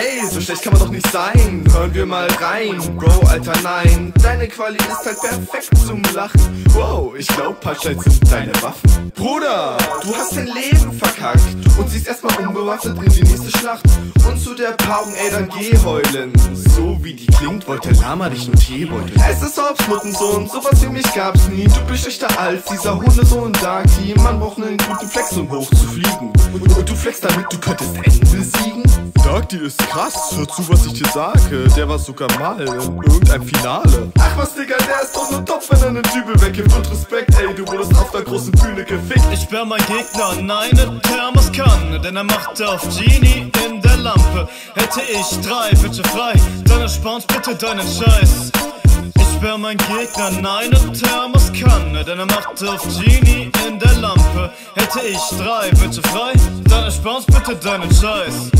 Ey, so schlecht kann man doch nicht sein. Hören wir mal rein. Bro, Alter, nein. Deine Quali ist halt perfekt zum Lachen. Wow, ich glaub, Punchlines sind deine Waffen. Bruder, du hast dein Leben verkackt. Und siehst erstmal unbewaffnet in die nächste Schlacht. Und zu der Paarung, ey, dann geh heulen. So wie die klingt, wollte Lama dich nur Teebeutel. Es ist Hobbs Muttensohn, sowas wie mich gab's nie. Du bist schlechter als dieser Hundesohn Darky. Man braucht einen guten Flex, um hoch zu fliegen. Und, du flexst damit, du könntest Ende besiegen. Dark, die ist krass, hör zu, was ich dir sage. Der war sogar mal in irgendeinem Finale. Ach was, Digga, der ist doch nur top, wenn er einen Dübel weggibt. Und Respekt, ey, du wurdest auf der großen Bühne gefickt. Ich sperr mein Gegner, nein, ne Thermos kann, denn er macht auf Genie in der Lampe. Hätte ich drei, bitte frei, dann erspart bitte deinen Scheiß. Ich sperr mein Gegner, nein, ne Thermos kann, denn er macht auf Genie in der Lampe. Hätte ich drei, bitte frei, dann erspart bitte deinen Scheiß.